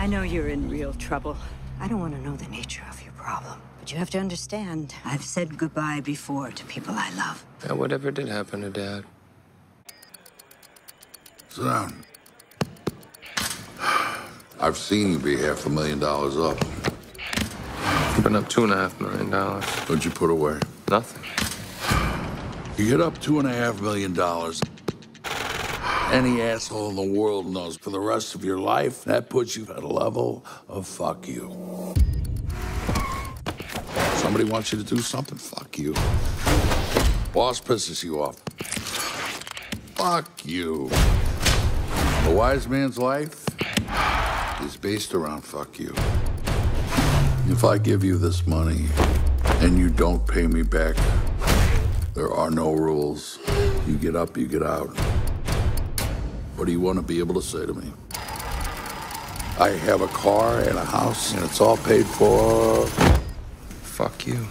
I know you're in real trouble. I don't want to know the nature of your problem. But you have to understand, I've said goodbye before to people I love. Yeah, whatever did happen to Dad? Sit down. I've seen you be half a million dollars up. I've been up two and a half million dollars. What'd you put away? Nothing. You get up two and a half million dollars. Any asshole in the world knows for the rest of your life that puts you at a level of fuck you. Somebody wants you to do something, fuck you. Boss pisses you off. Fuck you. A wise man's life is based around fuck you. If I give you this money and you don't pay me back, there are no rules. You get up, you get out. What do you want to be able to say to me? I have a car and a house and it's all paid for. Fuck you.